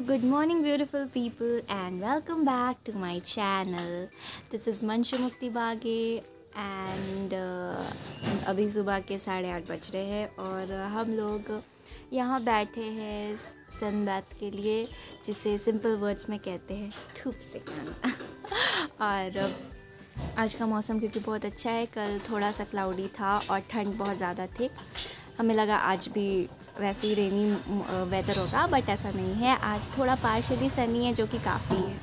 good morning, beautiful people, and welcome back to my channel. This is Manshu Mukti Bage and uh, अभी सुबह के साढ़े आठ बज रहे हैं और हम लोग यहाँ बैठे हैं सन बैथ के लिए जिसे सिंपल वर्ड्स में कहते हैं धूप से और आज का मौसम क्योंकि बहुत अच्छा है कल थोड़ा सा क्लाउडी था और ठंड बहुत ज़्यादा थी हमें लगा आज भी वैसे ही रेनी वेदर होगा बट ऐसा नहीं है। आज थोड़ा पार्शली सनी है जो कि काफ़ी है।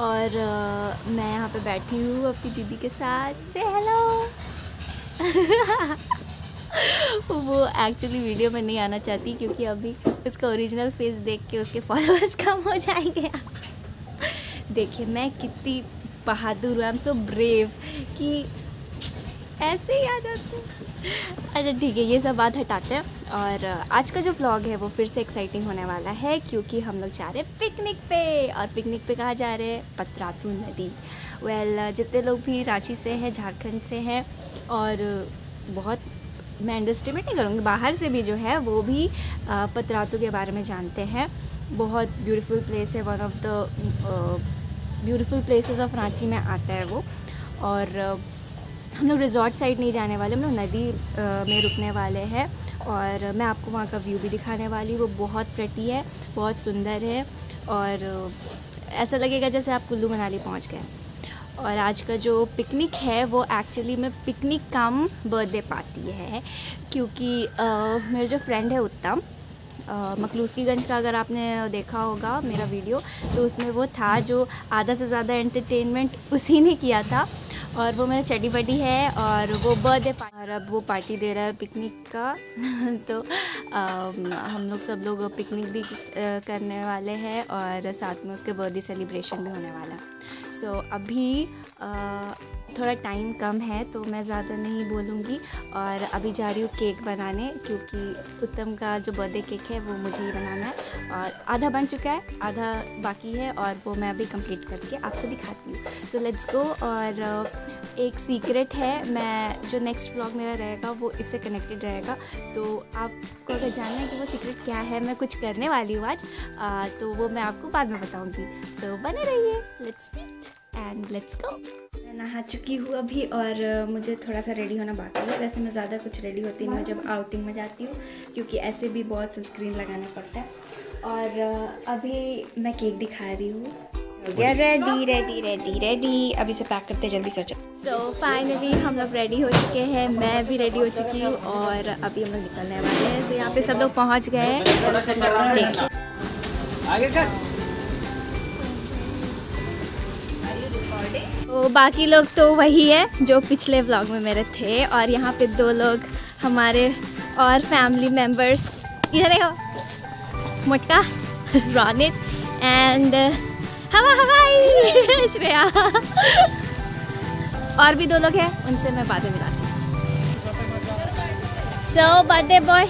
और uh, मैं यहाँ पे बैठी हूँ अपनी दीदी के साथ। से हेलो वो एक्चुअली वीडियो में नहीं आना चाहती क्योंकि अभी उसका ओरिजिनल फेस देख के उसके फॉलोअर्स कम हो जाएँगे। देखिए मैं कितनी बहादुर हूँ। आई एम सो ब्रेव कि ऐसे ही आ जाते हैं। अच्छा ठीक है ये सब बात हटाते हैं। और आज का जो ब्लॉग है वो फिर से एक्साइटिंग होने वाला है क्योंकि हम लोग जा रहे हैं पिकनिक पे। और पिकनिक पे कहाँ जा रहे हैं? पतरातू नदी। वेल well, जितने लोग भी रांची से हैं झारखंड से हैं और बहुत मैं अंडरस्टिमेट नहीं करूँगी बाहर से भी जो है वो भी पतरातू के बारे में जानते हैं। बहुत ब्यूटीफुल प्लेस है one of the beautiful places of Ranchi में आता है वो। और हम लोग रिजॉर्ट साइड नहीं जाने वाले हम लोग नदी में रुकने वाले हैं और मैं आपको वहाँ का व्यू भी दिखाने वाली वो बहुत प्रटी है बहुत सुंदर है और ऐसा लगेगा जैसे आप कुल्लू मनाली पहुँच गए। और आज का जो पिकनिक है वो एक्चुअली में पिकनिक कम बर्थडे पार्टी है क्योंकि आ, मेरे जो फ्रेंड है उत्तम मखलूसकी गंज का अगर आपने देखा होगा मेरा वीडियो तो उसमें वो था जो आधा से ज़्यादा एंटरटेनमेंट उसी ने किया था। और वो मेरा चड्डी बड्डी है और वो बर्थडे और अब वो पार्टी दे रहा है पिकनिक का। तो आ, हम लोग सब लोग पिकनिक भी करने वाले हैं और साथ में उसके बर्थडे सेलिब्रेशन भी होने वाला सो so, अभी आ, थोड़ा टाइम कम है तो मैं ज़्यादा नहीं बोलूँगी। और अभी जा रही हूँ केक बनाने क्योंकि उत्तम का जो बर्थडे केक है वो मुझे ही बनाना है। और आधा बन चुका है आधा बाकी है और वो मैं अभी कंप्लीट करके आपको दिखाती हूँ। सो लेट्स गो और एक सीक्रेट है मैं जो नेक्स्ट ब्लॉग मेरा रहेगा वो इससे कनेक्टेड रहेगा। तो आपको अगर जानना है कि वो सीक्रेट क्या है मैं कुछ करने वाली हूँ आज आ, तो वो मैं आपको बाद में बताऊँगी। तो बने रहिए let's meet and let's go मैं नहा चुकी हूँ अभी और मुझे थोड़ा सा रेडी होना बाकी है। वैसे मैं ज़्यादा कुछ रेडी होती नहीं जब आउटिंग में जाती हूँ क्योंकि ऐसे भी बहुत सनस्क्रीन लगाना पड़ता है। और अभी मैं केक दिखा रही हूँ। हो गया रेडी रेडी रेडी रेडी अभी से पैक करते जल्दी सोचो सो फाइनली हम लोग रेडी हो चुके हैं। मैं भी रेडी हो चुकी हूँ और अभी हम लोग निकलने वाले हैं। सो यहाँ पे सब लोग पहुँच गए हैं। देखिए। तो बाकी लोग तो वही है जो पिछले व्लॉग में मेरे थे और यहाँ पे दो लोग हमारे और फैमिली मेंबर्स इधर देखो मुटका रोनित एंड हवा हवाई श्रेया। और भी दो लोग हैं उनसे मैं बातें मिलाती सो बर्थडे बॉय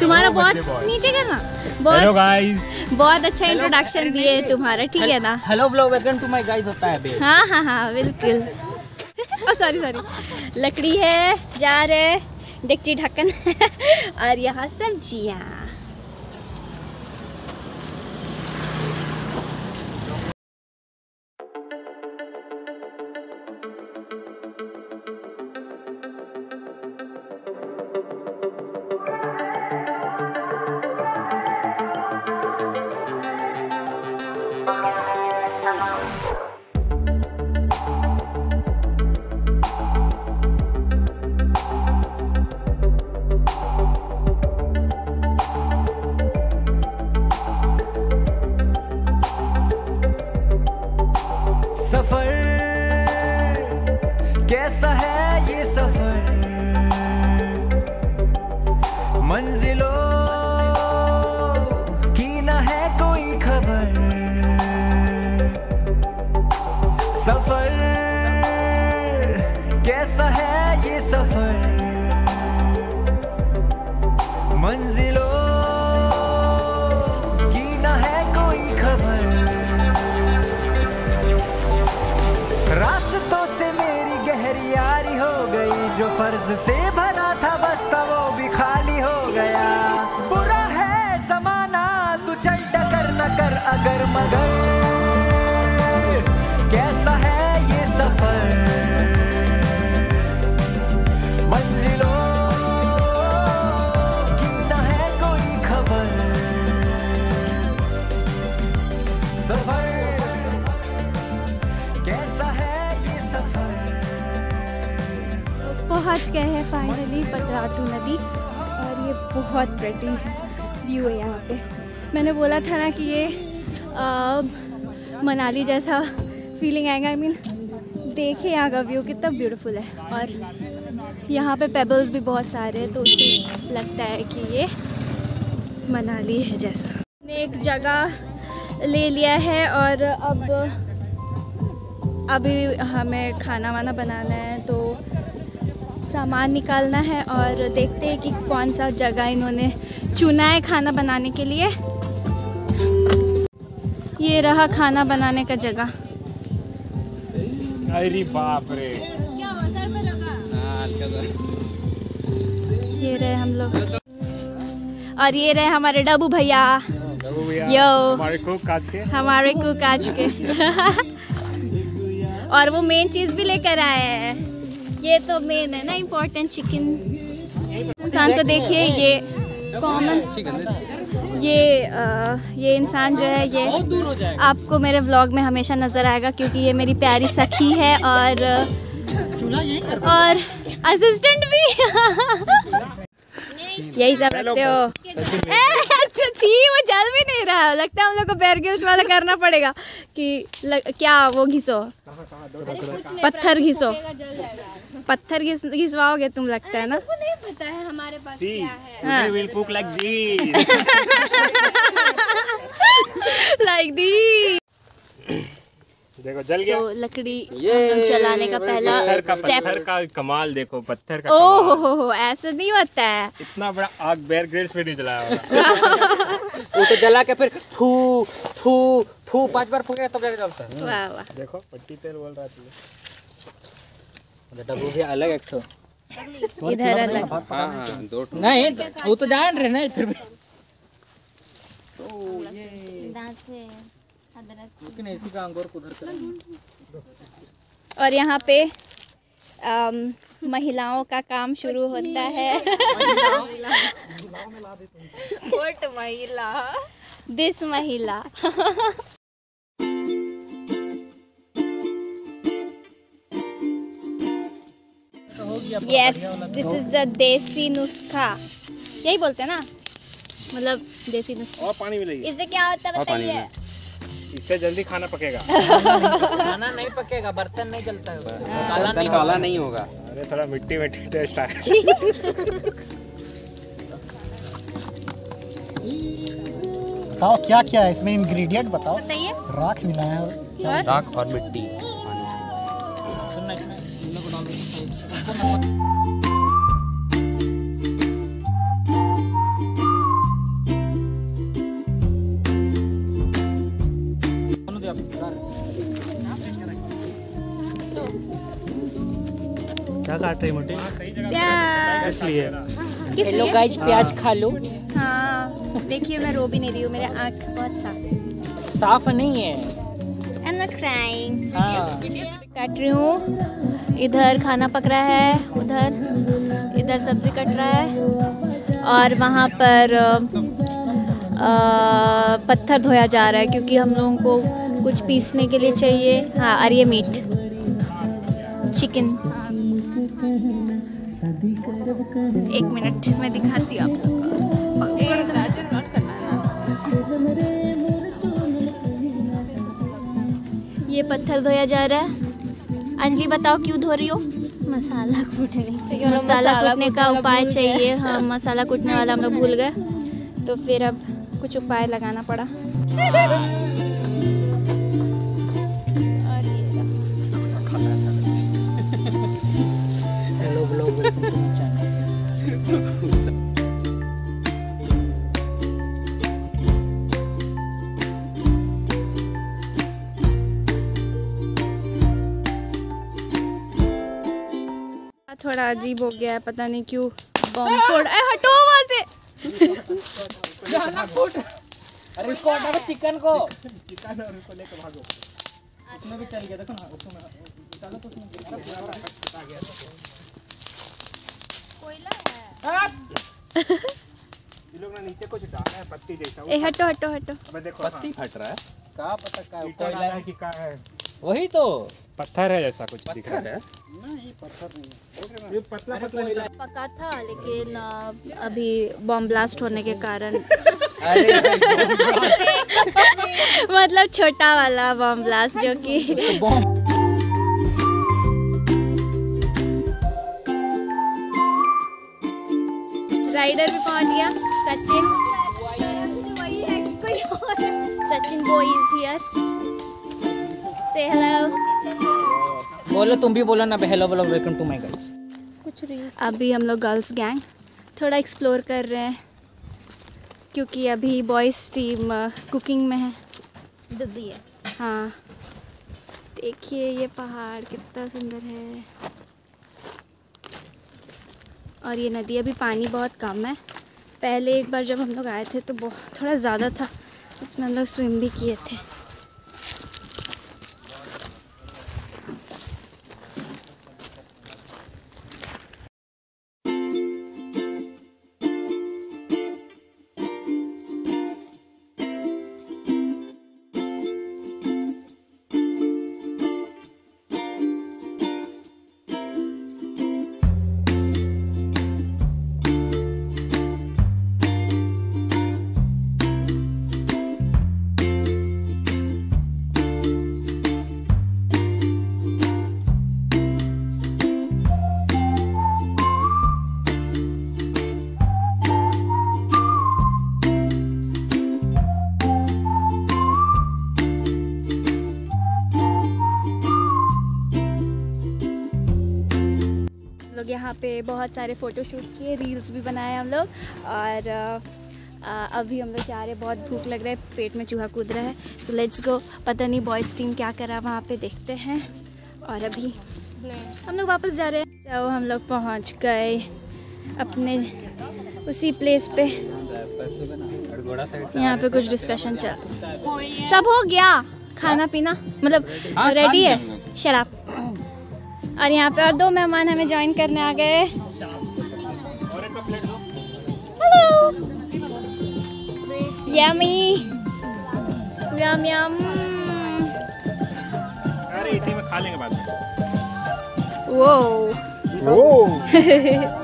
तुम्हारा बहुत नीचे करना। हेलो गाइस बहुत अच्छा इंट्रोडक्शन दिए तुम्हारा ठीक है ना? Hello blog welcome to my guys होता है हाँ हाँ हाँ बिल्कुल। सॉरी सॉरी लकड़ी है जार है डेक्ची ढक्कन और यहाँ सब्ज़ियाँ। कर्ज से भरा था बस्ता तो वो भी खाली हो गया। बुरा है जमाना, तू चल डकर न कर अगर मगर। कैसा है ये सफ़र? मंजिलों की है कोई खबर? सफ़र, कैसा है ये सफ़र? गए हैं फाइनली पतरातू नदी। और ये बहुत प्रेटी व्यू है यहाँ पे। मैंने बोला था ना कि ये आ, मनाली जैसा फीलिंग आएगा। आई मीन देखिए यहाँ का व्यू कितना ब्यूटीफुल है। और यहाँ पे पेबल्स भी बहुत सारे हैं तो उससे लगता है कि ये मनाली है जैसा। ने एक जगह ले लिया है और अब अभी हमें खाना वाना बनाना है तो सामान निकालना है और देखते हैं कि कौन सा जगह इन्होंने चुना है खाना बनाने के लिए। ये रहा खाना बनाने का जगह। अरे बाप रे। ये रहे हम लोग। और ये रहे हमारे डबू भैया। यो। हमारे को काज के। हमारे कुक आज के। और वो मेन चीज़ भी लेकर आए हैं। ये तो मेन है ना इम्पोर्टेंट चिकन इंसान को देखिए ये कॉमन ये अ, ये इंसान जो है ये आपको मेरे व्लॉग में हमेशा नज़र आएगा क्योंकि ये मेरी प्यारी सखी है और और असिस्टेंट भी। यही सब रखते हो। अच्छा छी वो जल भी नहीं रहा। लगता है हम लोग को बेयर ग्रिल्स वाला करना पड़ेगा कि लग, क्या वो घिसो? पत्थर घिसो। पत्थर घिस घिसवाओगे तुम लगता है ना? नहीं पता है हमारे पास सी हाँ। we will cook like this. Like दी देखो जल गया। तो लकड़ी लोग जलाने का पहला पत्थर का स्टेप पत्थर का कमाल देखो पत्थर का ओ हो हो हो ऐसा नहीं होता है। इतना बड़ा आग बेयर ग्रिल्स पे नहीं जलाया वो तो जला के फिर फू फू फू पाँच बार फूकेगा तब जाके जलता है। वाह वाह। देखो पट्टी तेल बोल रहा था डब्बू भी अलग एक ठो। इधर अलग। नहीं वो तो जान रहे ना फिर भी। दांत से अदरक। लेकिन इसी का अंगूर उधर और यहाँ पे अम, महिलाओं का काम शुरू होता है। महिला। दिस महिला। यस दिस इज़ द देसी नुस्खा यही बोलते हैं ना? मतलब देसी नुस्खा और पानी मिलेगी। इससे क्या होता है बताइए? इससे जल्दी खाना पकेगा। खाना नहीं पकेगा बर्तन नहीं जलता है काला नहीं काला नहीं होगा। अरे थोड़ा मिट्टी मिट्टी टेस्ट आया। बताओ क्या क्या है? इसमें इंग्रेडिएंट बताओ। बताइए। राख मिलाया। है राख और मिट्टी। इसमें को डाल दो। दोनों दे आप, डाल। क्या काट रही मोटी? प्याज। इसलिए किस हेलो लिए? गाइज़ प्याज खा लो। हाँ देखिए मैं रो भी नहीं रही हूँ मेरे आँख बहुत साफ़ साफ़ नहीं है। आई एम नॉट क्राइंग हाँ। काट रही हूँ। इधर खाना पक रहा है उधर इधर सब्ज़ी कट रहा है और वहाँ पर अ, पत्थर धोया जा रहा है क्योंकि हम लोगों को कुछ पीसने के लिए चाहिए। हाँ और ये मीट। चिकन। एक मिनट मैं दिखाती हूँ आप लोग ये पत्थर धोया जा रहा है। अंजलि बताओ क्यों धो रही हो? मसाला कूटने मसाला कूटने का उपाय चाहिए? हाँ मसाला कूटने वाला हम लोग भूल गए। तो फिर अब कुछ उपाय लगाना पड़ा। अजीब हो गया है पता नहीं क्यों। बम फोड़ हटो वहाँ से। अरे इसको हटाओ चिकन को। उसमें भी चल गया देखो ना उसमें निकालो तो उसमें ये लोग ना नीचे कुछ डाला है पत्ती जैसा। ए हटो हटो हटो। अब देखो पत्ती फट रहा है। का पता का डाला है कि क्या है? वही तो। पत्थर है जैसा कुछ दिख रहा है। नहीं पत्थर नहीं पतला पतला पका था लेकिन अभी बॉम्ब ब्लास्ट होने के कारण। मतलब छोटा वाला बॉम्ब ब्लास्ट जो कि राइडर भी पहुँच गया Sachin. Sachin boy is here से हेलो बोलो तुम भी बोलो ना हेलो बोलो वेलकम टू माय गर्ल्स कुछ अभी हम लोग गर्ल्स गैंग थोड़ा एक्सप्लोर कर रहे हैं क्योंकि अभी बॉयज़ टीम कुकिंग में है। बिज़ी है। हाँ। देखिए ये पहाड़ कितना सुंदर है। और ये नदी अभी पानी बहुत कम है। पहले एक बार जब हम लोग आए थे तो बहुत थोड़ा ज़्यादा था। इसमें हम लोग स्विम भी किए थे। यहाँ पे बहुत सारे फ़ोटो शूट्स किए रील्स भी बनाए हम लोग। और अभी हम लोग जा रहे हैं बहुत भूख लग रहा है पेट में चूहा कूद रहा है। सो लेट्स गो पता नहीं बॉयज़ टीम क्या करा वहाँ पे देखते हैं। और अभी हम लोग वापस जा रहे हैं। तो हम लोग पहुँच गए अपने उसी प्लेस पे। यहाँ पे कुछ डिस्कशन चल सब हो गया। खाना पीना? मतलब हाँ, रेडी है? शराब और यहाँ पे और दो मेहमान हमें ज्वाइन करने आ गए। हेलो यमी यम यम अरे इसी में खा लेंगे बाद में। वो कितना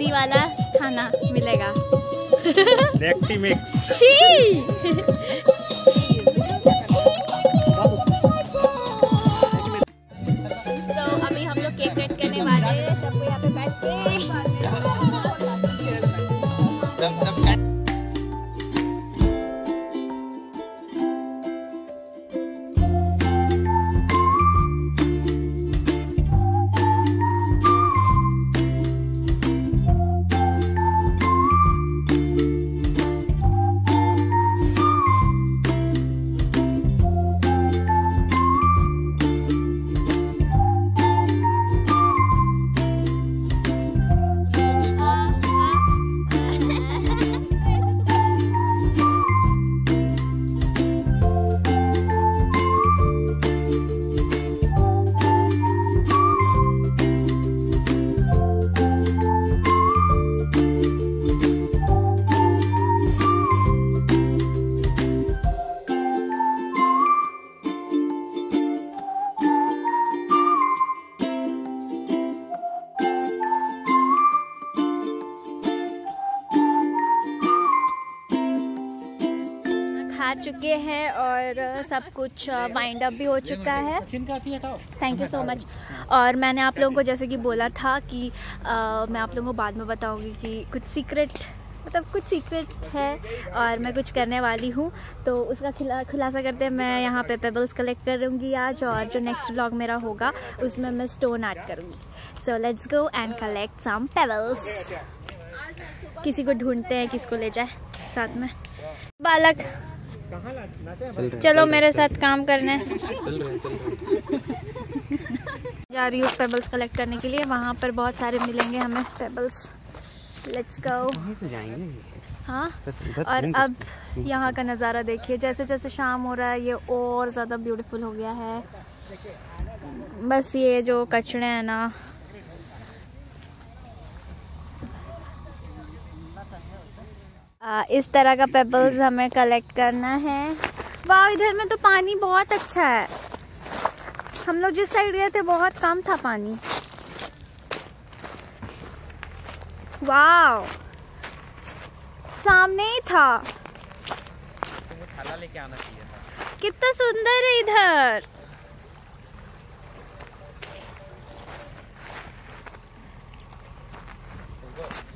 सर्दी वाला खाना मिलेगा। मिक्स चुके हैं और सब कुछ वाइंड अप भी हो चुका है। थैंक यू सो मच और मैंने आप लोगों को जैसे कि बोला था कि अ, मैं आप लोगों को बाद में बताऊँगी कि कुछ सीक्रेट मतलब कुछ सीक्रेट है और मैं कुछ करने वाली हूँ। तो उसका खिला खुलासा करते हैं मैं यहाँ पे पेबल्स कलेक्ट करूँगी आज और जो नेक्स्ट ब्लॉग मेरा होगा उसमें मैं स्टोन ऐड करूँगी। So let's go and collect some pebbles किसी को ढूंढते हैं किसको ले जाए साथ में। बालक चलो मेरे साथ काम करने जा रही हूँ पेबल्स कलेक्ट करने के लिए। वहाँ पर बहुत सारे मिलेंगे हमें पेबल्स लेट्स गो हाँ? और अब यहाँ का नज़ारा देखिए। जैसे जैसे शाम हो रहा है ये और ज़्यादा ब्यूटीफुल हो गया है। बस ये जो कचड़े हैं ना आ, इस तरह का पेबल्स हमें कलेक्ट करना है। वाह इधर में तो पानी बहुत अच्छा है। हम लोग जिस साइड गए थे बहुत कम था पानी। वाह सामने ही था। लेके आना चाहिए था। कितना सुंदर है इधर।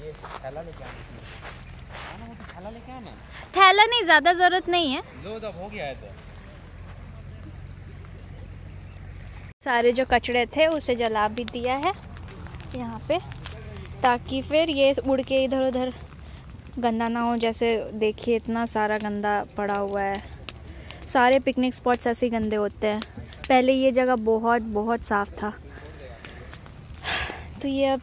ये थैला लेके आना थैला लेके आना थैला नहीं ज़्यादा ज़रूरत नहीं है। लो जब हो गया है तो। सारे जो कचड़े थे उसे जला भी दिया है यहाँ पे ताकि फिर ये उड़ के इधर उधर गंदा ना हो। जैसे देखिए इतना सारा गंदा पड़ा हुआ है। सारे पिकनिक स्पॉट्स ऐसे गंदे होते हैं। पहले ये जगह बहुत बहुत साफ़ था। तो ये अब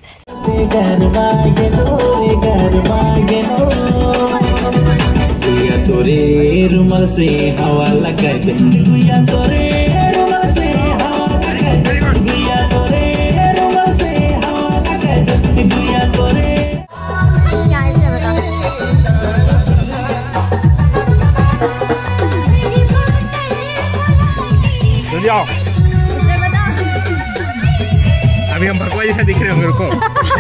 गुया तोरे रुमाल से हवा लगा दे गुया तोरे रुमाल से हवा लगा दे गुया तोरे रुमाल से हवा लगा दे गुया तोरे जल्दी आओ अभी हम भगवा जैसा दिख रहे होंगे रुको।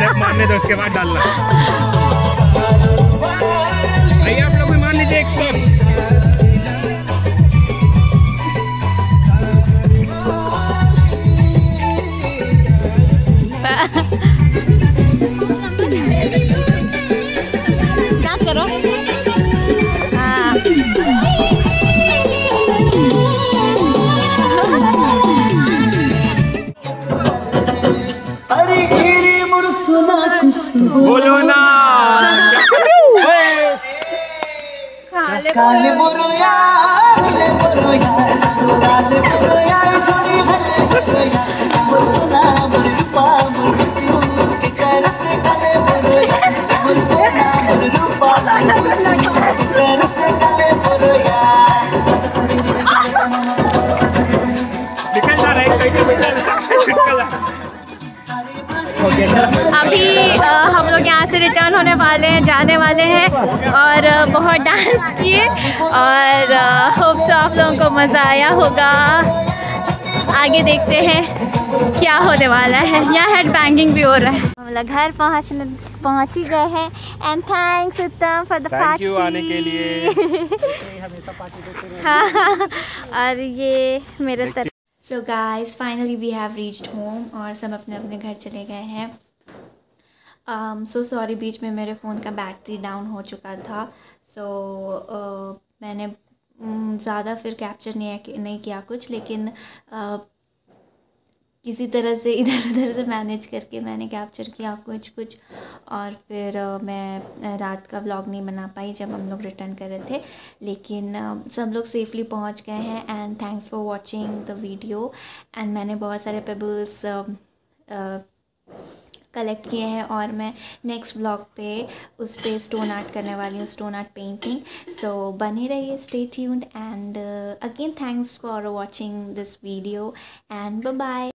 स्टेप मारने दो उसके बाद डालना। आइए आप लोग भी मान लीजिए एक स्टेप डांस काले बोरोया काले बोरोया काले बोरोया छोड़ी भले मुरसुना अभी हम लोग यहाँ से रिटर्न होने वाले हैं जाने वाले हैं और बहुत डांस किए और होप सो आप लोगों को मज़ा आया होगा। आगे देखते हैं क्या होने वाला है। यहाँ हेड बैंगिंग भी हो रहा है। हम लोग घर पहुँचने पहुँच ही गए हैं and thanks Uttam for the party आने के लिए। हाँ और ये मेरे तरफ़ so guys finally we have reached home और सब अपने अपने घर चले गए हैं। सो सॉरी बीच में मेरे फ़ोन का बैटरी डाउन हो चुका था। सो so, uh, मैंने mm, ज़्यादा फिर कैप्चर नहीं नहीं किया कुछ लेकिन uh, किसी तरह से इधर उधर से मैनेज करके मैंने कैप्चर किया कुछ कुछ। और फिर अ, मैं रात का व्लॉग नहीं बना पाई जब हम लोग रिटर्न कर रहे थे। लेकिन अ, सब लोग सेफली पहुँच गए हैं and thanks for watching the video and मैंने बहुत सारे पेबल्स कलेक्ट किए हैं और मैं नेक्स्ट ब्लॉग पे उस पर स्टोन आर्ट करने वाली हूँ स्टोन आर्ट पेंटिंग सो बने रहिए stay tuned and again thanks for watching this video and bye